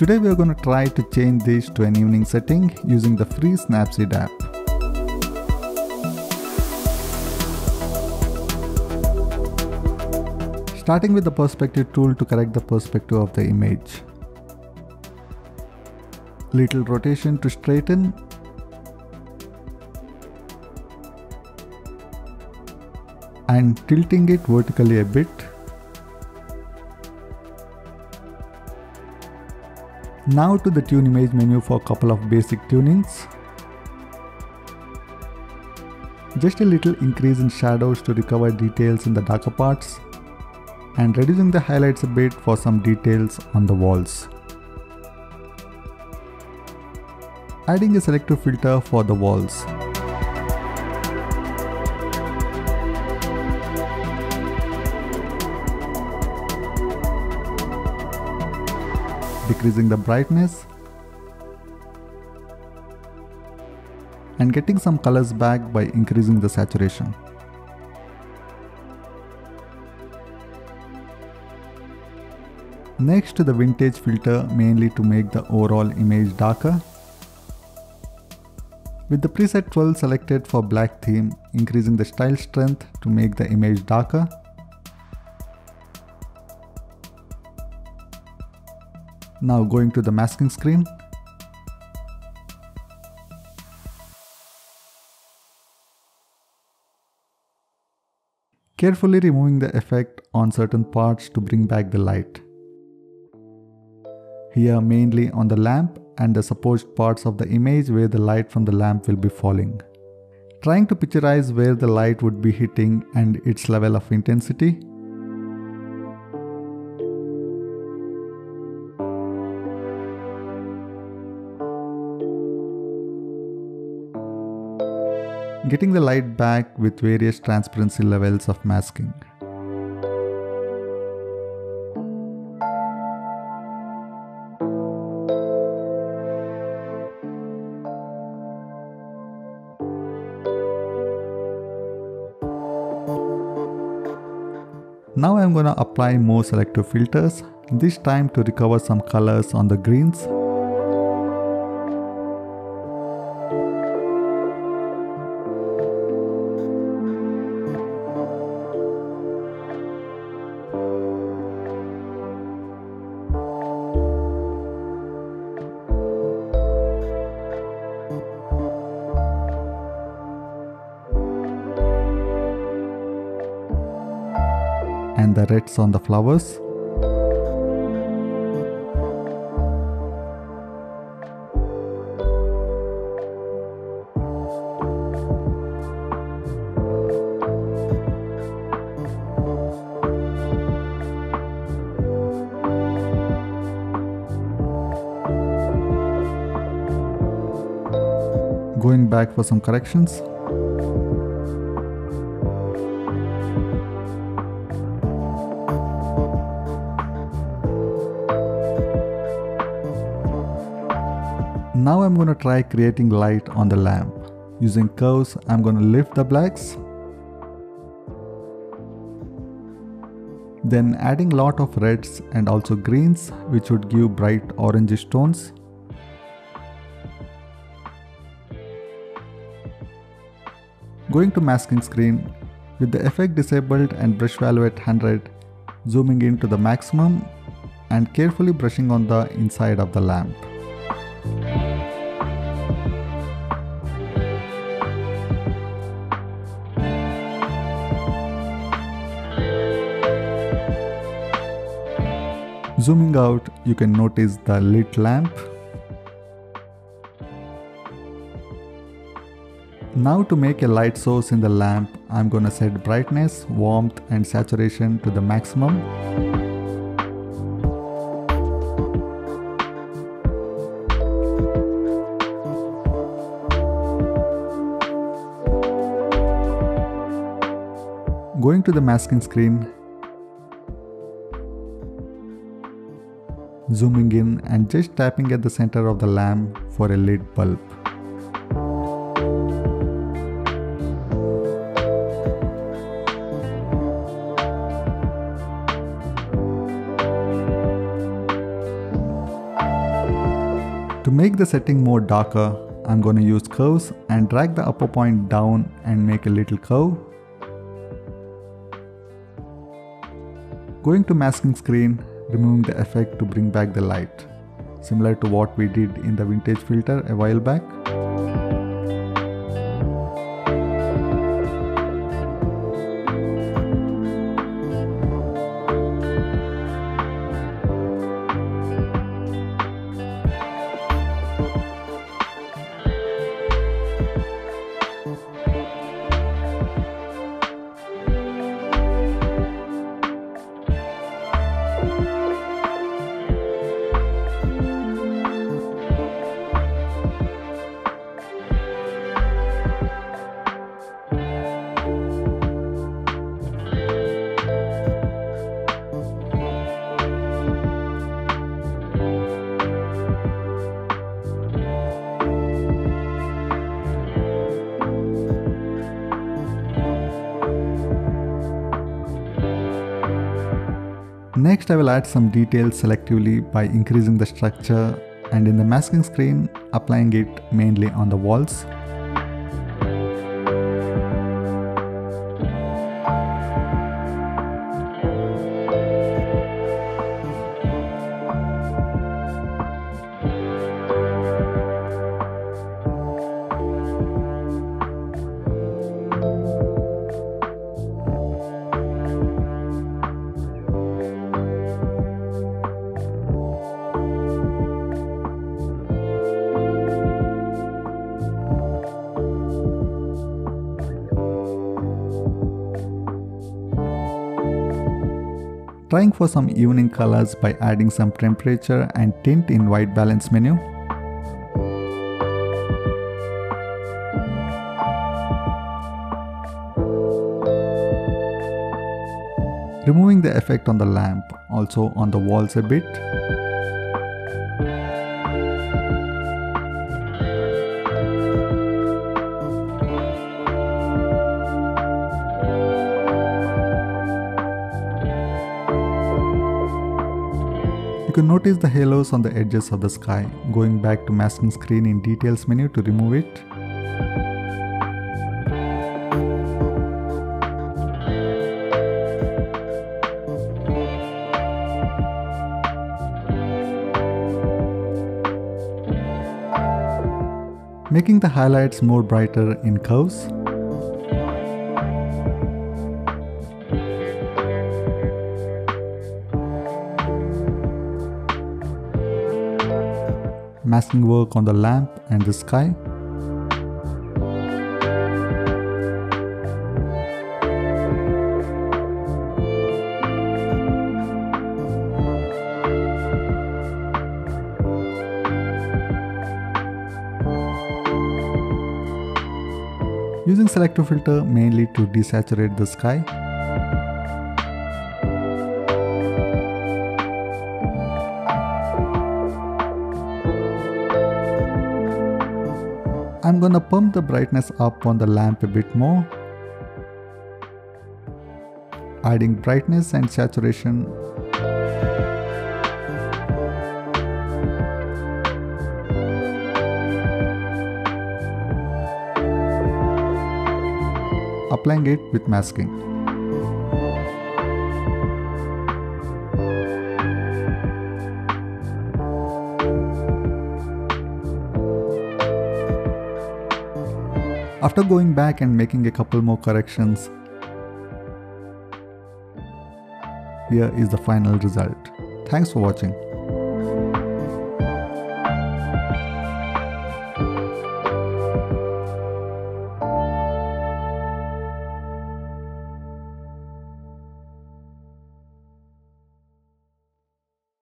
Today we are going to try to change this to an evening setting using the free Snapseed app. Starting with the perspective tool to correct the perspective of the image. Little rotation to straighten and tilting it vertically a bit. Now to the tune image menu for a couple of basic tunings. Just a little increase in shadows to recover details in the darker parts and reducing the highlights a bit for some details on the walls. Adding a selective filter for the walls. Decreasing the brightness and getting some colors back by increasing the saturation. Next to the vintage filter mainly to make the overall image darker. With the preset 12 selected for black theme, increasing the style strength to make the image darker. Now going to the masking screen. Carefully removing the effect on certain parts to bring back the light. Here mainly on the lamp and the supposed parts of the image where the light from the lamp will be falling. Trying to picturize where the light would be hitting and its level of intensity. Getting the light back with various transparency levels of masking. Now I'm gonna apply more selective filters, this time to recover some colors on the greens. The reds on the flowers. Going back for some corrections. I'm going to try creating light on the lamp. Using curves, I'm going to lift the blacks. Then adding lot of reds and also greens which would give bright orange tones. Going to masking screen, with the effect disabled and brush value at 100, zooming in to the maximum and carefully brushing on the inside of the lamp. Zooming out, you can notice the lit lamp. Now to make a light source in the lamp, I'm gonna set brightness, warmth and saturation to the maximum. Going to the masking screen, zooming in and just tapping at the center of the lamp for a lit bulb. To make the setting more darker, I'm to use curves and drag the upper point down and make a little curve. Going to masking screen, removing the effect to bring back the light, similar to what we did in the vintage filter a while back. Next I will add some details selectively by increasing the structure and in the masking screen applying it mainly on the walls. Trying for some evening colors by adding some temperature and tint in white balance menu. Removing the effect on the lamp, also on the walls a bit. You can notice the halos on the edges of the sky. Going back to masking screen in details menu to remove it. Making the highlights more brighter in curves. Masking work on the lamp and the sky. Using selective filter mainly to desaturate the sky I'm gonna pump the brightness up on the lamp a bit more. Adding brightness and saturation. Applying it with masking. After going back and making a couple more corrections, here is the final result. Thanks for watching.